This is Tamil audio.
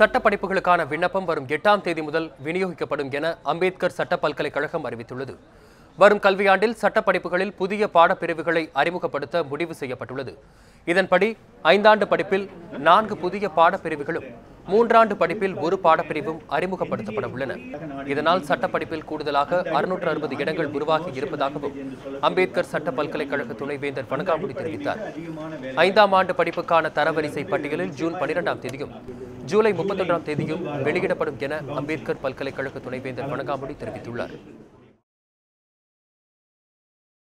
சட்ட படிப்புகளுக்கான விண்ணப்பம் வரும் எட்டாம் தேதி முதல் விநியோகிக்கப்படும் என அம்பேத்கர் சட்ட பல்கலைக்கழகம் அறிவித்துள்ளது. வரும் கல்வியாண்டில் சட்ட படிப்புகளில் புதிய பாடப்பிரிவுகளை அறிமுகப்படுத்த முடிவு செய்யப்பட்டுள்ளது. இதன்படி ஐந்தாண்டு படிப்பில் நான்கு புதிய பாடப்பிரிவுகளும் மூன்றாண்டு படிப்பில் ஒரு பாடப்பிரிவும் அறிமுகப்படுத்தப்பட உள்ளன இதனால் சட்டப்படிப்பில் கூடுதலாக அறுநூற்று அறுபது இடங்கள் உருவாகி இருப்பதாகவும் அம்பேத்கர் சட்ட பல்கலைக்கழக துணைவேந்தர் வணங்காமுடி தெரிவித்தார். ஐந்தாம் ஆண்டு படிப்புக்கான தரவரிசை பட்டியலில் ஜூன் பனிரெண்டாம் தேதியும் ஜூலை முப்பத்தொன்றாம் தேதியும் வெளியிடப்படும் என அம்பேத்கர் பல்கலைக்கழக துணைவேந்தர் வணங்காமுடி தெரிவித்துள்ளார்.